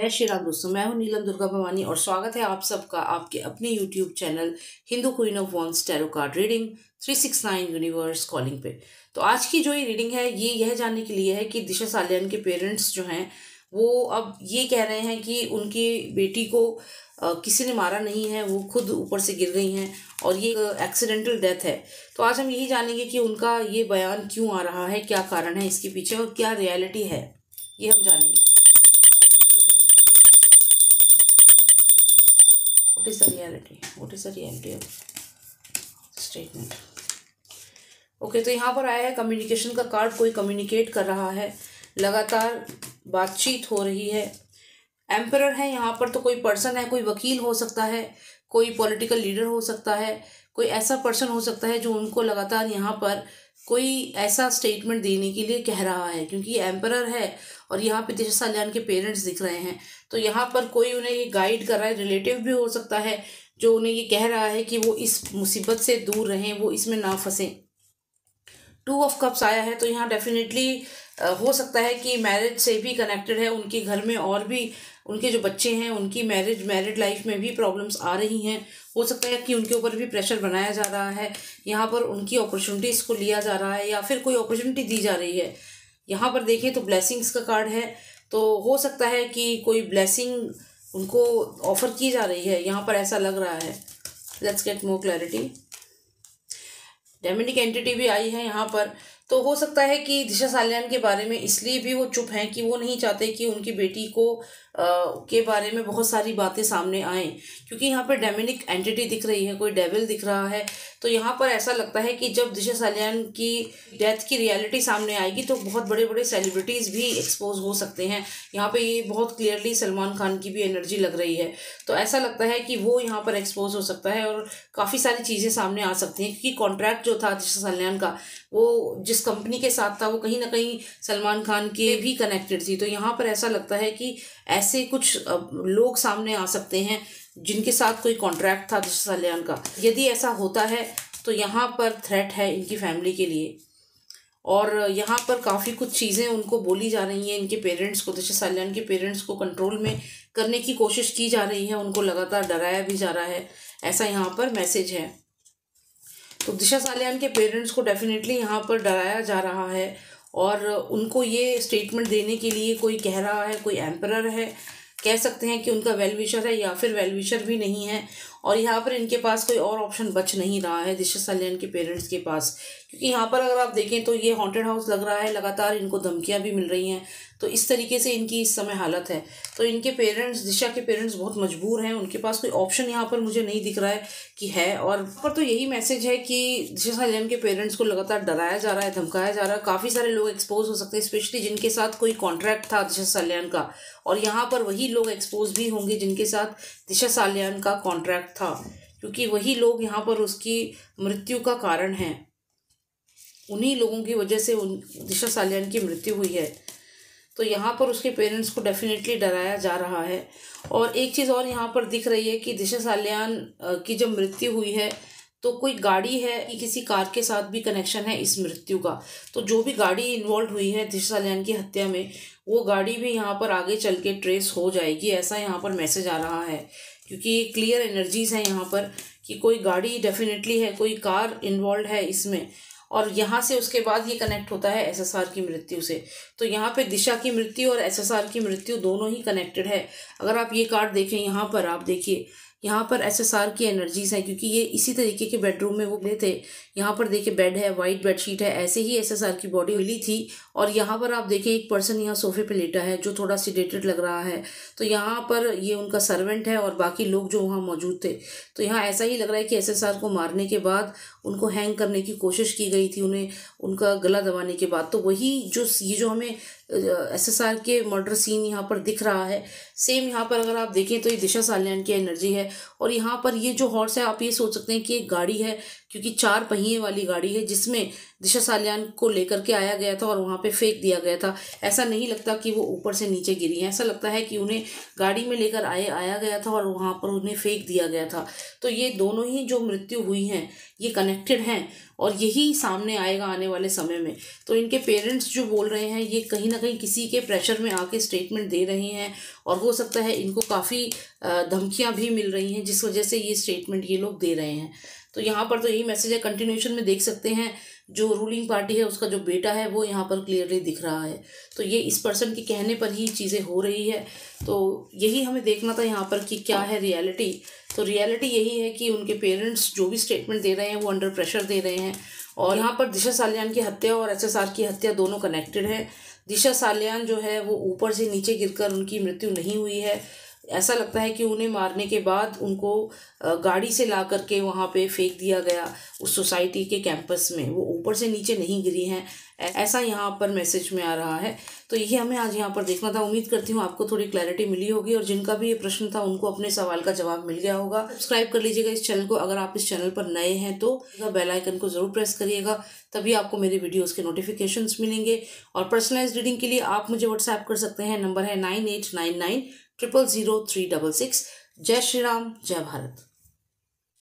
जय श्री राम दोस्तों, मैं हूँ नीलम दुर्गा भवानी और स्वागत है आप सबका आपके अपने YouTube channel Hindu queen of wands tarot card reading 369 universe calling पे। तो आज की जो ये रीडिंग है, ये यह जानने के लिए है कि दिशा सालियान के पेरेंट्स जो हैं, वो अब ये कह रहे हैं कि उनकी बेटी को किसी ने मारा नहीं है, वो खुद ऊपर से गिर गई हैं और ये एक्सीडेंटल डेथ है। तो आज हम यही जानेंगे कि उनका ये बयान क्यों आ रहा है, क्या कारण है इसके पीछे और क्या रियलिटी है, ये हम जानेंगे। Is the reality? What is the reality of statement? Okay okay, तो यहाँ पर आया है कम्युनिकेशन का कार्ड कोई कम्युनिकेट कर रहा है। लगातार बातचीत हो रही है। एम्पर है यहाँ पर तो कोई पर्सन है कोई वकील हो सकता है कोई पॉलिटिकल लीडर हो सकता है कोई ऐसा पर्सन हो सकता है जो उनको लगातार यहाँ पर कोई ऐसा स्टेटमेंट देने के लिए कह रहा है। क्योंकि एम्पर है और यहाँ पे दिशा सल्यान के पेरेंट्स दिख रहे हैं तो यहाँ पर कोई उन्हें ये गाइड कर रहा है रिलेटिव भी हो सकता है, जो उन्हें ये कह रहा है कि वो इस मुसीबत से दूर रहें, वो इसमें ना फंसें। टू ऑफ़ कप्स आया है तो यहाँ डेफिनेटली हो सकता है कि मैरिज से भी कनेक्टेड है, उनके घर में और भी, उनके जो बच्चे हैं, उनकी मैरिज मैरिड लाइफ में भी प्रॉब्लम्स आ रही हैं। हो सकता है कि उनके ऊपर भी प्रेशर बनाया जा रहा है, यहाँ पर उनकी अपॉर्चुनिटीज़ को लिया जा रहा है, या फिर कोई अपॉर्चुनिटी दी जा रही है। यहाँ पर देखें तो ब्लेसिंग्स का कार्ड है तो हो सकता है कि कोई ब्लेसिंग उनको ऑफ़र की जा रही है। यहाँ पर ऐसा लग रहा है। Let's get more clarity डेमेटिक entity भी आई है यहाँ पर। तो हो सकता है कि दिशा साल्यान के बारे में इसलिए भी वो चुप हैं कि वो नहीं चाहते कि उनकी बेटी को आ, के बारे में बहुत सारी बातें सामने आएँ। क्योंकि यहाँ पर डेमिनिक एंटिटी दिख रही है कोई डेविल दिख रहा है। तो यहाँ पर ऐसा लगता है कि जब दिशा साल्यान की डेथ की रियलिटी सामने आएगी तो बहुत बड़े बड़े सेलिब्रिटीज़ भी एक्सपोज हो सकते हैं। यहाँ पे ये बहुत क्लियरली सलमान खान की भी एनर्जी लग रही है। तो ऐसा लगता है कि वो यहाँ पर एक्सपोज हो सकता है और काफ़ी सारी चीज़ें सामने आ सकती हैं। क्योंकि कॉन्ट्रैक्ट जो था दिशा साल्यान का वो जिस कंपनी के साथ था, वो कहीं ना कहीं सलमान खान के भी कनेक्टेड थी। तो यहाँ पर ऐसा लगता है कि ऐसे कुछ लोग सामने आ सकते हैं जिनके साथ कोई कॉन्ट्रैक्ट था दिशा सल्यान का। यदि ऐसा होता है तो यहाँ पर थ्रेट है इनकी फैमिली के लिए। और यहाँ पर काफ़ी कुछ चीज़ें उनको बोली जा रही हैं, इनके पेरेंट्स को दिशा सल्यान के पेरेंट्स को कंट्रोल में करने की कोशिश की जा रही है। उनको लगातार डराया भी जा रहा है। ऐसा यहाँ पर मैसेज है। तो दिशा सालियान के पेरेंट्स को डेफिनेटली यहाँ पर डराया जा रहा है और उनको ये स्टेटमेंट देने के लिए कोई कह रहा है, कोई एम्परर है, कह सकते हैं कि उनका वेल विशर है या फिर वेलविशर भी नहीं है। और यहाँ पर इनके पास कोई और ऑप्शन बच नहीं रहा है, दिशा सल्यान के पेरेंट्स के पास। क्योंकि यहाँ पर अगर आप देखें तो ये हॉन्टेड हाउस लग रहा है, लगातार इनको धमकियाँ भी मिल रही हैं। तो इस तरीके से इनकी इस समय हालत है। तो इनके पेरेंट्स दिशा के पेरेंट्स बहुत मजबूर हैं। उनके पास कोई ऑप्शन यहाँ पर मुझे नहीं दिख रहा है कि है। और पर तो यही मैसेज है कि दिशा सल्यान के पेरेंट्स को लगातार डराया जा रहा है, धमकाया जा रहा है। काफ़ी सारे लोग एक्सपोज हो सकते हैं स्पेशली जिनके साथ कोई कॉन्ट्रैक्ट था दिशा सल्यान का। और यहाँ पर वही लोग एक्सपोज भी होंगे जिनके साथ दिशा साल्यान का कॉन्ट्रैक्ट था, क्योंकि वही लोग यहाँ पर उसकी मृत्यु का कारण हैं। उन्हीं लोगों की वजह से उन, दिशा सालियान की मृत्यु हुई है। तो यहाँ पर उसके पेरेंट्स को डेफिनेटली डराया जा रहा है। और एक चीज़ और यहाँ पर दिख रही है कि दिशा सालियान की जब मृत्यु हुई है तो कोई गाड़ी है कि किसी कार के साथ भी कनेक्शन है इस मृत्यु का। तो जो भी गाड़ी इन्वॉल्व हुई है दिशा सालियान की हत्या में, वो गाड़ी भी यहाँ पर आगे चल के ट्रेस हो जाएगी, ऐसा यहाँ पर मैसेज आ रहा है। क्योंकि क्लियर एनर्जीज हैं यहाँ पर कि कोई गाड़ी डेफिनेटली है, कोई कार इन्वॉल्व है इसमें। और यहाँ से उसके बाद ये कनेक्ट होता है एसएसआर की मृत्यु से। तो यहाँ पे दिशा की मृत्यु और एसएसआर की मृत्यु दोनों ही कनेक्टेड है। अगर आप ये कार्ड देखें यहाँ पर, आप देखिए यहाँ पर एसएसआर की एनर्जीज हैं, क्योंकि ये इसी तरीके के बेडरूम में वो मिले थे। यहाँ पर देखिए बेड है वाइट बेडशीट है, ऐसे ही एसएसआर की बॉडी मिली थी। और यहाँ पर आप देखें एक पर्सन यहाँ सोफे पे लेटा है, जो थोड़ा सीडेटेड लग रहा है। तो यहाँ पर ये उनका सर्वेंट है और बाकी लोग जो वहाँ मौजूद थे। तो यहाँ ऐसा ही लग रहा है कि एसएसआर को मारने के बाद उनको हैंग करने की कोशिश की गई थी, उन्हें उनका गला दबाने के बाद। तो वही जो ये जो हमें एसएसआर के मर्डर सीन यहाँ पर दिख रहा है। सेम यहाँ पर अगर आप देखें तो ये दिशा साल्यान की एनर्जी है और यहाँ पर ये जो हॉर्स है, आप ये सोच सकते हैं कि एक गाड़ी है क्योंकि चार पहिए वाली गाड़ी है जिसमें दिशा सालियान को लेकर के आया गया था और वहाँ पे फेंक दिया गया था। ऐसा नहीं लगता कि वो ऊपर से नीचे गिरी है। ऐसा लगता है कि उन्हें गाड़ी में लेकर आए, आया गया था और वहाँ पर उन्हें फेंक दिया गया था। तो ये दोनों ही जो मृत्यु हुई हैं, ये कनेक्टेड हैं और यही सामने आएगा आने वाले समय में। तो इनके पेरेंट्स जो बोल रहे हैं, ये कहीं ना कहीं किसी के प्रेशर में आके स्टेटमेंट दे रहे हैं और हो सकता है इनको काफ़ी धमकियाँ भी मिल रही हैं जिस वजह से ये स्टेटमेंट ये लोग दे रहे हैं। तो यहाँ पर तो यही मैसेज है कंटिन्यूशन में देख सकते हैं, जो रूलिंग पार्टी है, उसका जो बेटा है, वो यहाँ पर क्लियरली दिख रहा है। तो ये इस पर्सन के कहने पर ही चीज़ें हो रही है। तो यही हमें देखना था यहाँ पर कि क्या है रियलिटी तो रियलिटी यही है कि उनके पेरेंट्स जो भी स्टेटमेंट दे रहे हैं, वो अंडर प्रेशर दे रहे हैं। और यहाँ पर दिशा सालियान की हत्या और एसएसआर की हत्या दोनों कनेक्टेड है। दिशा सालियान जो है वो ऊपर से नीचे गिरकर उनकी मृत्यु नहीं हुई है। ऐसा लगता है कि उन्हें मारने के बाद उनको गाड़ी से ला करके वहाँ पे फेंक दिया गया उस सोसाइटी के कैंपस में। वो ऊपर से नीचे नहीं गिरी हैं। ऐसा यहाँ पर मैसेज में आ रहा है। तो ये हमें आज यहाँ पर देखना था। उम्मीद करती हूँ आपको थोड़ी क्लैरिटी मिली होगी और जिनका भी ये प्रश्न था उनको अपने सवाल का जवाब मिल गया होगा। सब्सक्राइब कर लीजिएगा इस चैनल को। अगर आप इस चैनल पर नए हैं तो बेल आइकन को ज़रूर प्रेस करिएगा। तभी आपको मेरे वीडियोज़ के नोटिफिकेशन मिलेंगे। और पर्सनलाइज रीडिंग के लिए आप मुझे व्हाट्सएप कर सकते हैं। नंबर है nine eight nine nine triple zero three double six. Jai Shri Ram, Jai Bharat.